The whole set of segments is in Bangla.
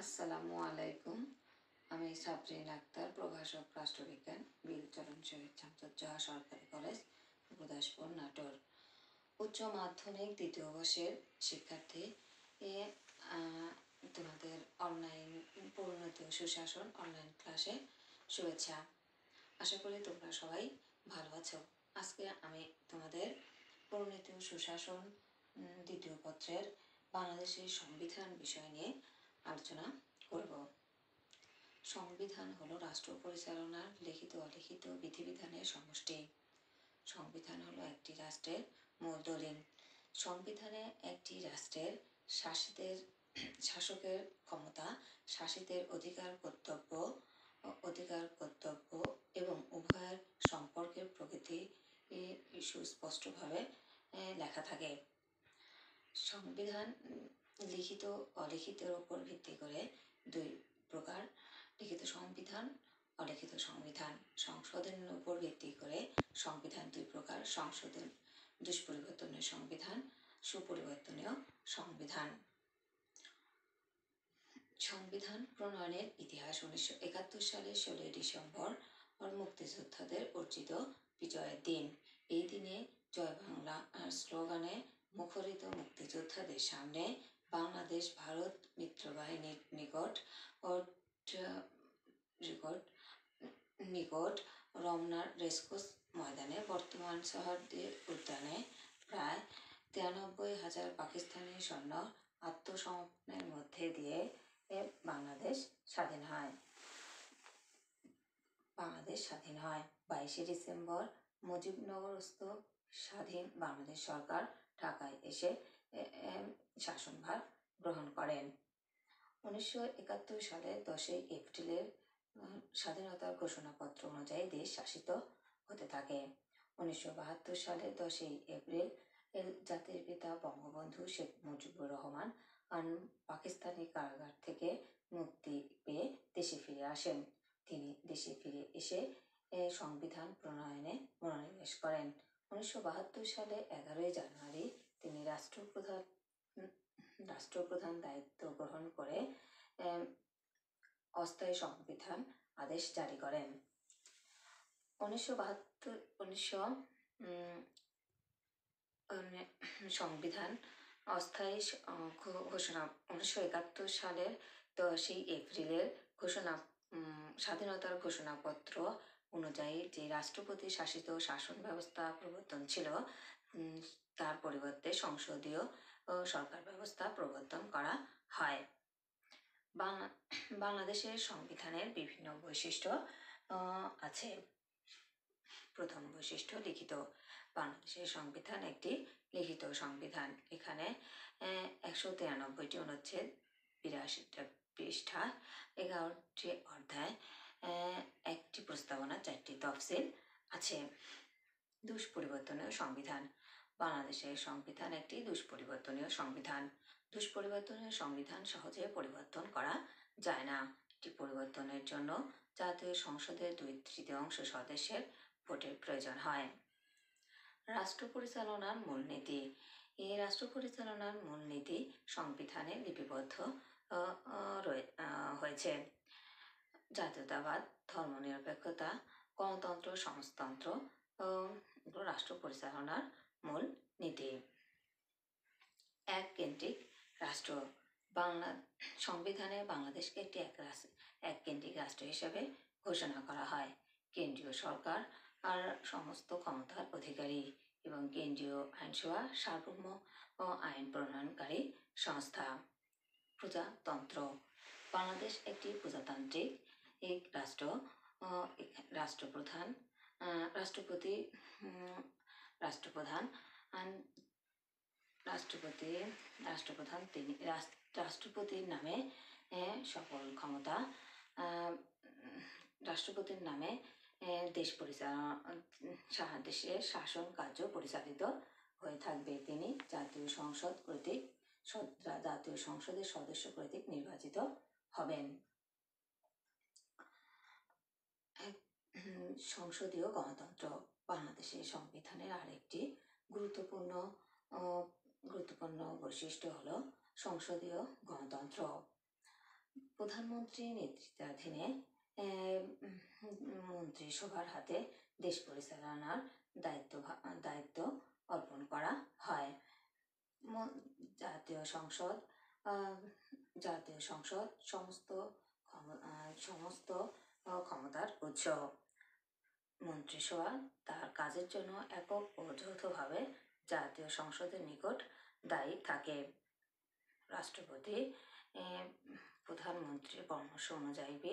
আসসালামু আলাইকুম। আমি সাবরিন আক্তার, প্রভাষক, রাষ্ট্রবিজ্ঞান বীরচরণ শহীদ শামসুজ্জোহা সরকারি কলেজ গুরুদাসপুর নাটোর। উচ্চ মাধ্যমিক দ্বিতীয় বর্ষের শিক্ষার্থী। এ তোমাদের অনলাইন পরিণতি ও সুশাসন অনলাইন ক্লাসে শুভেচ্ছা। আশা করি তোমরা সবাই ভালো আছো। আজকে আমি তোমাদের পরিণতি ও সুশাসন দ্বিতীয় পত্রের বাংলাদেশের সংবিধান বিষয় নিয়ে আলোচনা করব। সংবিধান হলো রাষ্ট্র পরিচালনার লিখিত অলিখিত বিধিবিধানের সমষ্টি। সংবিধান হলো একটি রাষ্ট্রের মূল দলিল। সংবিধানে একটি রাষ্ট্রের শাসিতের, শাসকের ক্ষমতা, শাসিতের অধিকার কর্তব্য অধিকার কর্তব্য এবং উভয়ের সম্পর্কের প্রকৃতি সুস্পষ্টভাবে লেখা থাকে। সংবিধান লিখিত, অলিখিতের উপর ভিত্তি করে দুই প্রকার লিখিত সংবিধান, অলিখিত সংবিধান সংশোধনের উপর ভিত্তি করে সংবিধান দুই প্রকার, সংশোধন দুষ্পরিবর্তনীয় সংবিধান, সুপরিবর্তনীয় সংবিধান। সংবিধান প্রণয়নের ইতিহাস উনিশশো একাত্তর সালের ষোলোই ডিসেম্বর মুক্তিযোদ্ধাদের অর্জিত বিজয়ের দিন। এই দিনে জয় বাংলা স্লোগানে মুখরিত মুক্তিযোদ্ধাদের সামনে বাংলাদেশ, ভারত মিত্রবাহিনীর নিকট নিকট নিকট রমনার রেসকোর্স ময়দানে বর্তমান শহরদের উদ্যানে প্রায় তিরানব্বই হাজার পাকিস্তানি সৈন্য আত্মসমর্পণের মধ্যে দিয়ে বাংলাদেশ স্বাধীন হয়। বাংলাদেশ স্বাধীন হয়। বাইশে ডিসেম্বর মুজিবনগরস্থ স্বাধীন বাংলাদেশ সরকার ঢাকায় এসে শাসনভার গ্রহণ করেন। উনিশশো একাত্তর সালে দশই এপ্রিলের স্বাধীনতার ঘোষণাপত্র অনুযায়ী দেশ শাসিত হতে থাকে। উনিশশো বাহাত্তর সালে দশই এপ্রিল জাতির পিতা বঙ্গবন্ধু শেখ মুজিবুর রহমান পাকিস্তানি কারাগার থেকে মুক্তি পেয়ে দেশে ফিরে আসেন। তিনি দেশে ফিরে এসে সংবিধান প্রণয়নে মনোনিবেশ করেন। উনিশশো বাহাত্তর সালে এগারোই জানুয়ারি তিনি রাষ্ট্রপ্রধান রাষ্ট্রপ্রধান দায়িত্ব গ্রহণ করে অস্থায়ী সংবিধান আদেশ জারি করেন। উনিশশো বাহাত্তর, উনিশশো সংবিধান অস্থায়ী ঘোষণা, উনিশশো একাত্তর সালের দশই এপ্রিলের ঘোষণা স্বাধীনতার ঘোষণাপত্র অনুযায়ী যে রাষ্ট্রপতি শাসিত শাসন ব্যবস্থা প্রবর্তন ছিল তার পরিবর্তে সংসদীয় সরকার ব্যবস্থা প্রবর্তন করা হয়। বাংলা, বাংলাদেশের সংবিধানের বিভিন্ন বৈশিষ্ট্য আছে। প্রথম বৈশিষ্ট্য লিখিত। বাংলাদেশের সংবিধান একটি লিখিত সংবিধান। এখানে একশো তিরানব্বইটি অনুচ্ছেদ, বিরাশিটা পৃষ্ঠা, এগারোটি অধ্যায় একটি প্রস্তাবনা, চারটি তফসিল আছে। দুষ্পরিবর্তনীয় সংবিধান। বাংলাদেশের সংবিধান একটি দুষ্পরিবর্তনীয় সংবিধান। দুষ্পরিবর্তনীয় সংবিধান সহজে পরিবর্তন করা যায় না। এটি পরিবর্তনের জন্য জাতীয় সংসদের দুই তৃতীয়াংশ সদস্যের ভোটের প্রয়োজন হয়। রাষ্ট্র পরিচালনার মূলনীতি। এই রাষ্ট্র পরিচালনার মূলনীতি সংবিধানে লিপিবদ্ধ হয়েছে। জাতীয়তাবাদ, ধর্মনিরপেক্ষতা, গণতন্ত্র, সমাজতন্ত্র রাষ্ট্র পরিচালনার মূল নীতি। এক কেন্দ্রিক রাষ্ট্র। বাংলা সংবিধানে বাংলাদেশকে একটি এক এক কেন্দ্রিক রাষ্ট্র হিসেবে ঘোষণা করা হয়। কেন্দ্রীয় সরকার আর সমস্ত ক্ষমতার অধিকারী এবং কেন্দ্রীয় আইনসভা সার্বভৌম ও আইন প্রণয়নকারী সংস্থা। প্রজাতন্ত্র। বাংলাদেশ একটি প্রজাতান্ত্রিক এক রাষ্ট্র রাষ্ট্রপ্রধান রাষ্ট্রপতি রাষ্ট্রপ্রধান। রাষ্ট্রপতি, রাষ্ট্রপ্রধান তিনি রাষ্ট্রপতির নামে সকল ক্ষমতা রাষ্ট্রপতির নামে দেশ পরিচালনা দেশের শাসন কার্য পরিচালিত হয়ে থাকবে। তিনি জাতীয় সংসদ কর্তৃক জাতীয় সংসদের সদস্য কর্তৃক নির্বাচিত হবেন এক, উম, সংসদীয় গণতন্ত্র বাংলাদেশের সংবিধানের আরেকটি গুরুত্বপূর্ণ গুরুত্বপূর্ণ বৈশিষ্ট্য হলো সংসদীয় গণতন্ত্র। প্রধানমন্ত্রীর নেতৃত্বাধীনে মন্ত্রিসভার হাতে দেশ পরিচালনার দায়িত্ব দায়িত্ব অর্পণ করা হয়। জাতীয় সংসদ জাতীয় সংসদ সমস্ত সমস্ত ক্ষমতার উৎস। মন্ত্রিসভা তার কাজের জন্য একক ও যৌথভাবে জাতীয় সংসদের নিকট দায়ী থাকে। রাষ্ট্রপতি প্রধানমন্ত্রীর পরামর্শ অনুযায়ী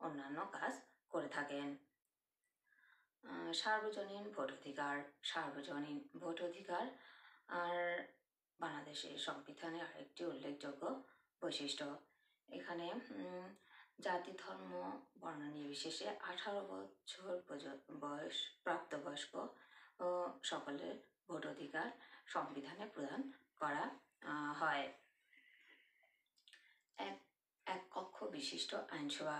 অন্যান্য কাজ করে থাকেন। সার্বজনীন ভোটাধিকার সার্বজনীন ভোটাধিকার আর বাংলাদেশের সংবিধানে আরেকটি উল্লেখযোগ্য বৈশিষ্ট্য। এখানে জাতি ধর্ম বর্ণ নির্বিশেষে আঠারো বছর বয়স, প্রাপ্তবয়স্ক সকলের ভোটাধিকার সংবিধানে প্রদান করা হয়। এক এক কক্ষ বিশিষ্ট আইনসভা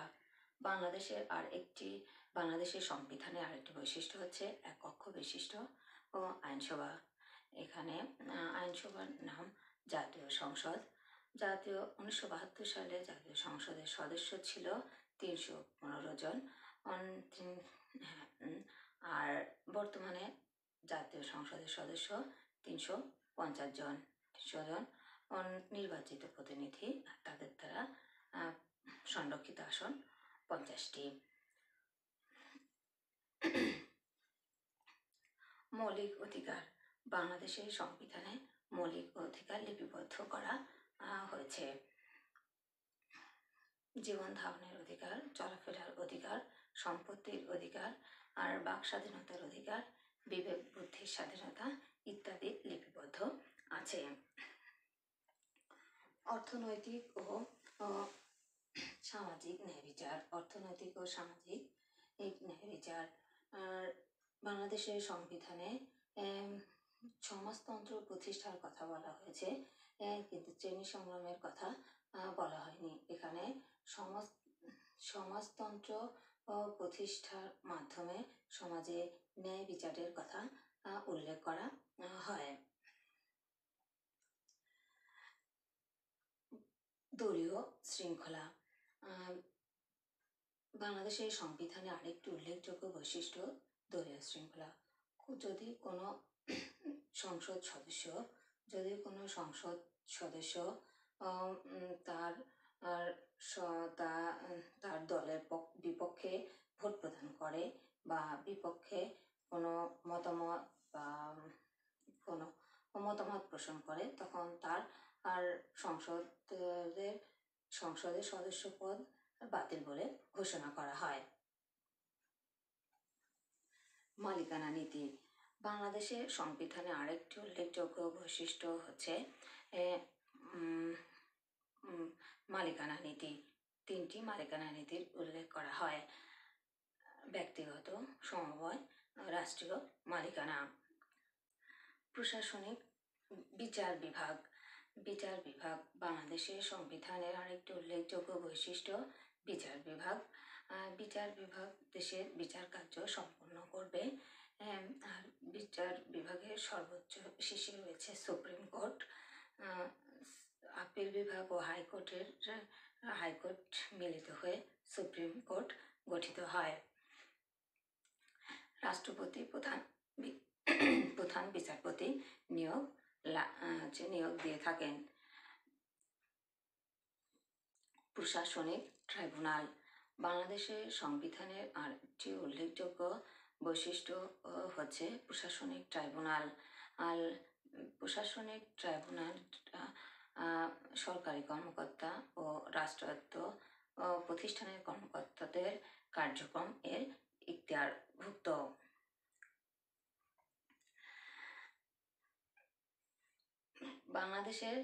বাংলাদেশের আর একটি বাংলাদেশের সংবিধানে আরেকটি বৈশিষ্ট্য হচ্ছে এক কক্ষ বিশিষ্ট আইনসভা এখানে আইনসভার নাম জাতীয় সংসদ। জাতীয় উনিশশো বাহাত্তর সালে জাতীয় সংসদের সদস্য ছিল তিনশো পনেরো জন। আর বর্তমানে জাতীয় সংসদের সদস্য তিনশো পঞ্চাশ জন জন। নির্বাচিত প্রতিনিধি, তাদের দ্বারা সংরক্ষিত আসন পঞ্চাশটি। মৌলিক অধিকার, বাংলাদেশের সংবিধানে মৌলিক অধিকার লিপিবদ্ধ করা হয়েছে। জীবন ধারণের অধিকার, চলাফেরার অধিকার, সম্পত্তির অধিকার, আর বাক স্বাধীনতার অধিকার, বিবেক বুদ্ধির স্বাধীনতা ইত্যাদি লিপিবদ্ধ আছে। অর্থনৈতিক ও সামাজিক ন্যায় বিচার, অর্থনৈতিক ও সামাজিক ন্যায় বিচার বাংলাদেশের সংবিধানে সমাজতন্ত্র প্রতিষ্ঠার কথা বলা হয়েছে। কিন্তু শ্রেণি সংগ্রামের কথা বলা হয়নি। এখানে সমাজ সমাজতন্ত্র প্রতিষ্ঠার মাধ্যমে সমাজে ন্যায় বিচারের কথা উল্লেখ করা হয়। দলীয় শৃঙ্খলা বাংলাদেশের সংবিধানে আরেকটি উল্লেখযোগ্য বৈশিষ্ট্য, দলীয় শৃঙ্খলা। যদি কোনো সংসদ সদস্য, যদি কোনো সংসদ সদস্য তার তার দলের পক- বিপক্ষে ভোট প্রদান করে বা বিপক্ষে কোনো মতামত বা কোনো মতামত পোষণ করে, তখন তার আর সংসদের সংসদের সদস্য পদ বাতিল বলে ঘোষণা করা হয়। মালিকানা নীতি বাংলাদেশের সংবিধানে আরেকটি উল্লেখযোগ্য বৈশিষ্ট্য হচ্ছে মালিকানা নীতি। তিনটি মালিকানা নীতির উল্লেখ করা হয়। ব্যক্তিগত, সমবায়, রাষ্ট্রীয় মালিকানা। প্রশাসনিক বিচার বিভাগ। বিচার বিভাগ বাংলাদেশের সংবিধানের আরেকটি উল্লেখযোগ্য বৈশিষ্ট্য বিচার বিভাগ। বিচার বিভাগ দেশের বিচার কার্য সম্পন্ন করবে। আর বিচার বিভাগের সর্বোচ্চ শীর্ষে রয়েছে সুপ্রিম কোর্ট। আপিল বিভাগ ও হাইকোর্টের, হাইকোর্ট মিলিত হয়ে সুপ্রিম কোর্ট গঠিত হয়। রাষ্ট্রপতি প্রধান প্রধান বিচারপতি নিয়োগ নিয়োগ দিয়ে থাকেন। প্রশাসনিক ট্রাইব্যুনাল। বাংলাদেশের সংবিধানের আরেকটি উল্লেখযোগ্য বৈশিষ্ট্য হচ্ছে প্রশাসনিক ট্রাইব্যুনাল। আর প্রশাসনিক ট্রাইব্যুনাল সরকারি কর্মকর্তা ও রাষ্ট্রায়ত্ত প্রতিষ্ঠানের কর্মকর্তাদের কার্যক্রম এর ইখতিয়ারভুক্ত। বাংলাদেশের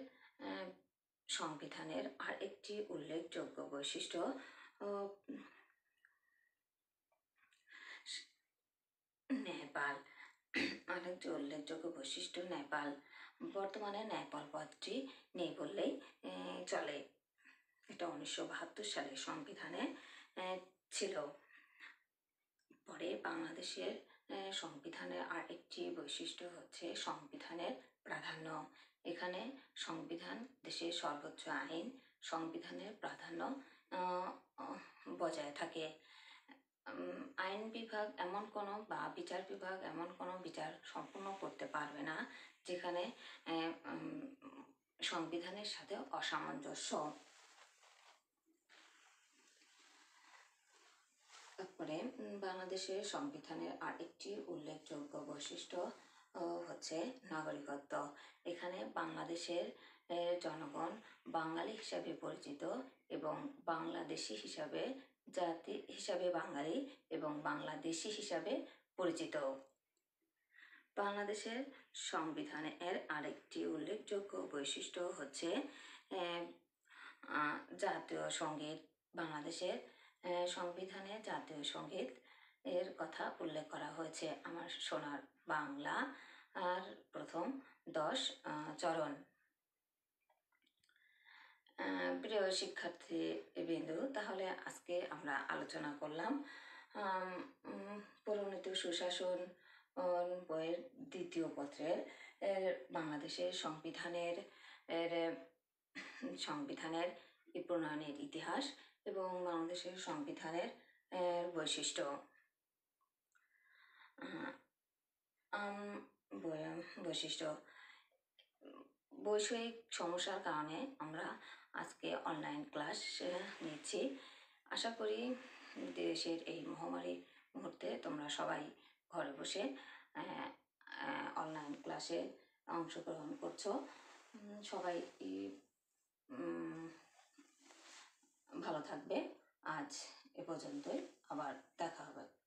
সংবিধানের আর একটি উল্লেখযোগ্য বৈশিষ্ট্য নেপাল। আরেকটি উল্লেখযোগ্য বৈশিষ্ট্য, নেপাল। বর্তমানে নেপাল পদটি নেই বললেই চলে। এটা উনিশশো বাহাত্তর সালের সংবিধানে ছিল। পরে বাংলাদেশের সংবিধানের আর একটি বৈশিষ্ট্য হচ্ছে সংবিধানের প্রাধান্য। এখানে সংবিধান দেশের সর্বোচ্চ আইন, সংবিধানের প্রাধান্য বজায় থাকে। আইন বিভাগ এমন কোনো বা বিচার বিভাগ এমন কোনো বিচার সম্পূর্ণ করতে পারবে না, যেখানে সংবিধানের সাথে অসামঞ্জস্য। তারপরে বাংলাদেশের সংবিধানের আরেকটি উল্লেখযোগ্য বৈশিষ্ট্য হচ্ছে নাগরিকত্ব। এখানে বাংলাদেশের জনগণ বাঙালি হিসাবে পরিচিত এবং বাংলাদেশি হিসাবে জাতি হিসাবে বাঙালি এবং বাংলাদেশি হিসাবে পরিচিত। বাংলাদেশের সংবিধানের আরেকটি উল্লেখযোগ্য বৈশিষ্ট্য হচ্ছে জাতীয় সংগীত। বাংলাদেশের সংবিধানে জাতীয় সংগীত এর কথা উল্লেখ করা হয়েছে। আমার সোনার বাংলা, আর প্রথম দশ চরণ। প্রিয় শিক্ষার্থী বিন্দু, তাহলে আজকে আমরা আলোচনা করলাম পরিণত সুশাসন বইয়ের দ্বিতীয় পত্রের বাংলাদেশের সংবিধানের সংবিধানের প্রণয়নের ইতিহাস এবং বাংলাদেশের সংবিধানের বৈশিষ্ট্য। বৈশিষ্ট্য। বৈষয়িক সমস্যার কারণে আমরা আহ, নিচ্ছি আশা করি দেশের এই মহামারীর মুহূর্তে তোমরা সবাই ঘরে বসে অনলাইন ক্লাসে অংশগ্রহণ করছ। সবাই ভালো থাকবে। আজ এ পর্যন্তই। আবার দেখা হবে।